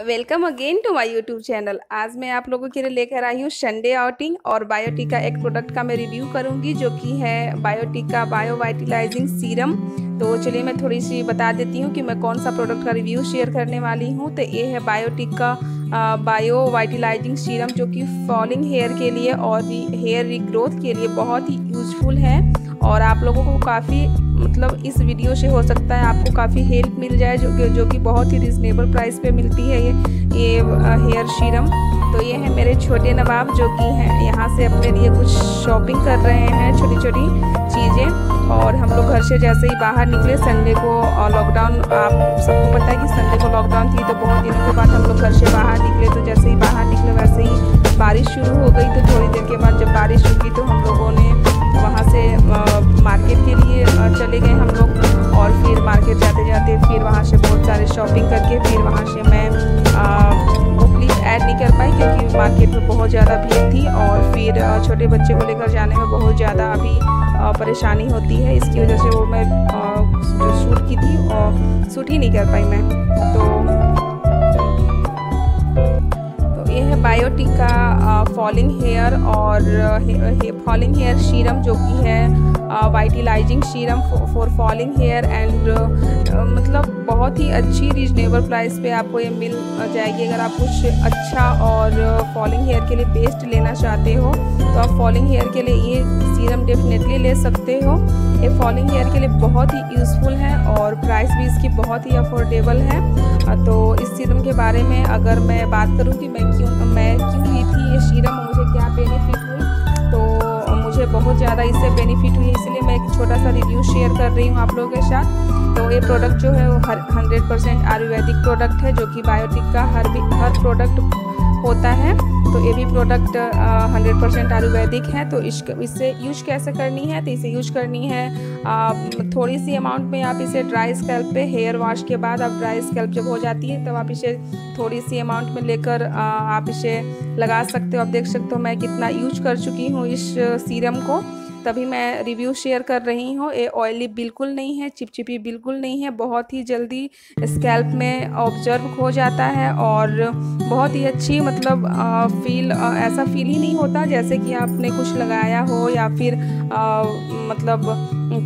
Welcome again to my YouTube channel आज मैं आप लोगों के लिए लेकर आई हूँ संडे आउटिंग और बायोटिक का एक प्रोडक्ट का मैं रिव्यू करूँगी जो कि है बायोटिक का बायो वाइटिलाइजिंग सीरम तो चलिए मैं थोड़ी सी बता देती हूँ कि मैं कौन सा प्रोडक्ट का रिव्यू शेयर करने वाली हूँ। तो ये है बायोटिक का बायो वाइटिलाइजिंग सीरम जो कि फॉलिंग हेयर के लिए और हेयर रिग्रोथ के लिए बहुत ही यूजफुल है। और आप लोगों को काफ़ी मतलब इस वीडियो से हो सकता है आपको काफ़ी हेल्प मिल जाए जो कि जो कि बहुत ही रिजनेबल प्राइस पे मिलती है ये ये हेयर सीरम तो ये है मेरे छोटे नवाब जो कि हैं। यहाँ से अपने लिए कुछ शॉपिंग कर रहे हैं छोटी छोटी चीज़ें। और हम लोग घर से जैसे ही बाहर निकले संडे को लॉकडाउन आप सबको पता है कि संडे को लॉकडाउन थी तो बहुत दिनों के बाद हम लोग घर से बाहर निकले तो जैसे ही बाहर निकले, वैसे ही बारिश शुरू हो गई। तो थोड़ी देर के बाद जब बारिश रुकी तो हम लोगों ने वहाँ से मार्केट के चले गए हम लोग और फिर मार्केट जाते जाते फिर वहाँ से बहुत सारे शॉपिंग करके फिर वहाँ से मैं वो क्लिप ऐड नहीं कर पाई क्योंकि मार्केट में बहुत ज़्यादा भीड़ थी और फिर छोटे बच्चे को लेकर जाने में बहुत ज़्यादा अभी परेशानी होती है। इसकी वजह से वो मैं जो शूट की थी और शूट ही नहीं कर पाई मैं। तो बायोटिक का फॉलिंग हेयर और फॉलिंग हेयर सीरम जो कि है vitalizing serum for falling hair and मतलब बहुत ही अच्छी रीजनेबल प्राइस पे आपको ये मिल जाएगी। अगर आप कुछ अच्छा और फॉलिंग हेयर के लिए पेस्ट लेना चाहते हो तो आप फॉलिंग हेयर के लिए ये सीरम डेफिनेटली ले सकते हो। ये फॉलिंग हेयर के लिए बहुत ही यूज़फुल है और प्राइस भी इसकी बहुत ही अफोर्डेबल है। तो इस सीरम के बारे में अगर मैं बात करूँ कि मैं क्यों ज़्यादा इससे बेनिफिट हुई है इसलिए मैं एक छोटा सा रिव्यू शेयर कर रही हूँ आप लोगों के साथ। तो ये प्रोडक्ट जो है वो हर हंड्रेड परसेंट आयुर्वेदिक प्रोडक्ट है, जो कि बायोटिक का हर भी, हर प्रोडक्ट होता है तो ये भी प्रोडक्ट हंड्रेड परसेंट आयुर्वेदिक है तो इस इससे यूज़ कैसे करनी है तो इसे यूज़ करनी है। आ, थोड़ी सी अमाउंट में आप इसे ड्राई स्कैल्प पे हेयर वॉश के बाद आप ड्राई स्कैल्प जब हो जाती है तब तो आप इसे थोड़ी सी अमाउंट में लेकर आप इसे लगा सकते हो। आप देख सकते हो मैं कितना यूज़ कर चुकी हूँ इस सीरम को। तभी मैं रिव्यू शेयर कर रही हूँ। ये ऑयली बिल्कुल नहीं है चिपचिपी बिल्कुल नहीं है। बहुत ही जल्दी स्कैल्प में ऑब्ज़र्व हो जाता है और बहुत ही अच्छी मतलब आ, फील आ, ऐसा फील ही नहीं होता जैसे कि आपने कुछ लगाया हो या फिर आ, मतलब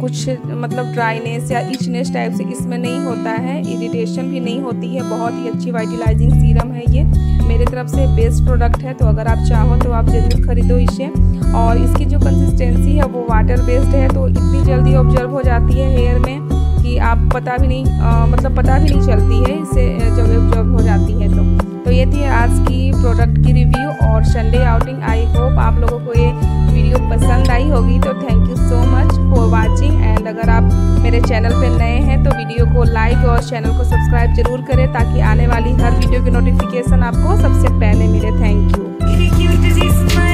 कुछ मतलब ड्राइनेस या इचनेस टाइप से इसमें नहीं होता है। इरिटेशन भी नहीं होती है। बहुत ही अच्छी वाइटिलाइजिंग सीरम है ये। मेरे तरफ़ से बेस्ट प्रोडक्ट है तो अगर आप चाहो तो आप ज़रूर खरीदो इसे। और इसकी जो कंसिस्टेंसी है वो वाटर बेस्ड है तो इतनी जल्दी ऑब्ज़र्व हो जाती है हेयर में कि आप पता भी नहीं आ, मतलब पता भी नहीं चलती है इससे जब ऑब्ज़र्व हो जाती है तो। तो ये थी आज की प्रोडक्ट की रिव्यू और संडे आउटिंग आई होप आप लोगों को ये वीडियो पसंद आई होगी। तो लाइक और चैनल को सब्सक्राइब ज़रूर करें ताकि आने वाली हर वीडियो की नोटिफिकेशन आपको सबसे पहले मिले। Thank you